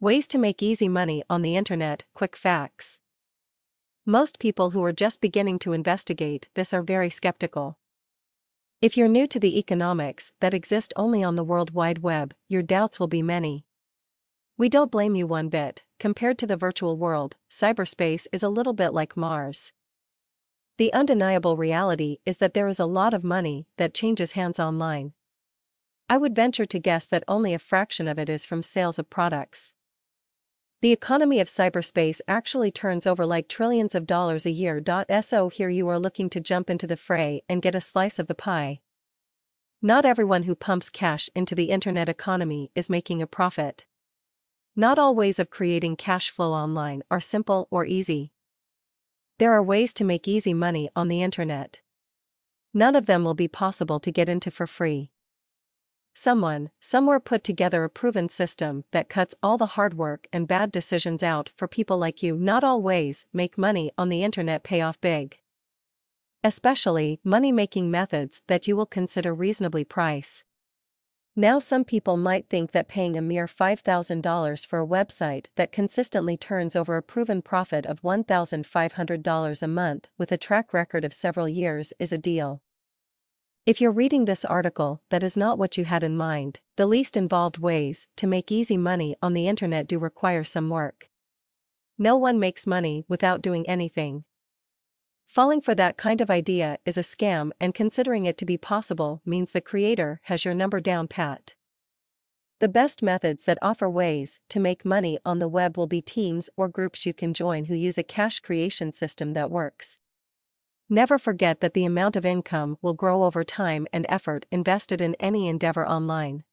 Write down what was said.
Ways to make easy money on the internet, quick facts. Most people who are just beginning to investigate this are very skeptical. If you're new to the economics that exist only on the World Wide Web, your doubts will be many. We don't blame you one bit, compared to the virtual world, cyberspace is a little bit like Mars. The undeniable reality is that there is a lot of money that changes hands online. I would venture to guess that only a fraction of it is from sales of products. The economy of cyberspace actually turns over like trillions of dollars a year. So here you are looking to jump into the fray and get a slice of the pie. Not everyone who pumps cash into the internet economy is making a profit. Not all ways of creating cash flow online are simple or easy. There are ways to make easy money on the internet. None of them will be possible to get into for free. Someone, somewhere put together a proven system that cuts all the hard work and bad decisions out for people like you. Not all ways make money on the internet pay off big. Especially money making methods that you will consider reasonably price. Now, some people might think that paying a mere $5,000 for a website that consistently turns over a proven profit of $1,500 a month with a track record of several years is a deal. If you're reading this article, that is not what you had in mind. The least involved ways to make easy money on the internet do require some work. No one makes money without doing anything. Falling for that kind of idea is a scam, and considering it to be possible means the creator has your number down pat. The best methods that offer ways to make money on the web will be teams or groups you can join who use a cash creation system that works. Never forget that the amount of income will grow over time and effort invested in any endeavor online.